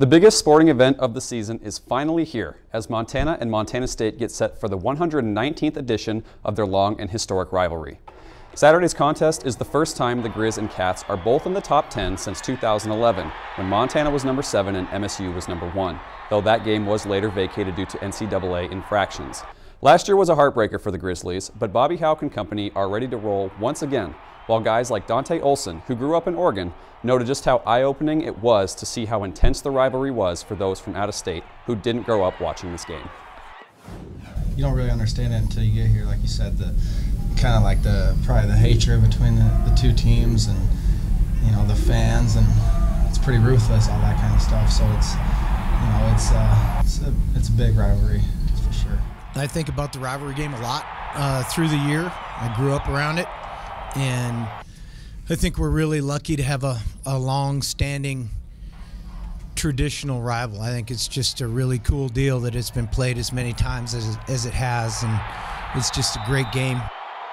The biggest sporting event of the season is finally here as Montana and Montana State get set for the 119th edition of their long and historic rivalry. Saturday's contest is the first time the Grizz and Cats are both in the top 10 since 2011, when Montana was number 7 and MSU was number 1, though that game was later vacated due to NCAA infractions. Last year was a heartbreaker for the Grizzlies, but Bobby Hauck and company are ready to roll once again while guys like Dante Olson, who grew up in Oregon, noted just how eye-opening it was to see how intense the rivalry was for those from out of state who didn't grow up watching this game. You don't really understand it until you get here, like you said, the kind of like the probably the hatred between the, the two teams and you know the fans and it's pretty ruthless, all that kind of stuff. So it's you know it's uh, it's, a, it's a big rivalry for sure. I think about the rivalry game a lot uh, through the year. I grew up around it and I think we're really lucky to have a, a long standing traditional rival. I think it's just a really cool deal that it's been played as many times as, as it has, and it's just a great game.